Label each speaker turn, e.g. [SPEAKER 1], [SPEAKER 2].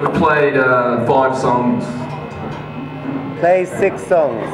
[SPEAKER 1] We played uh, five songs.
[SPEAKER 2] Play six songs.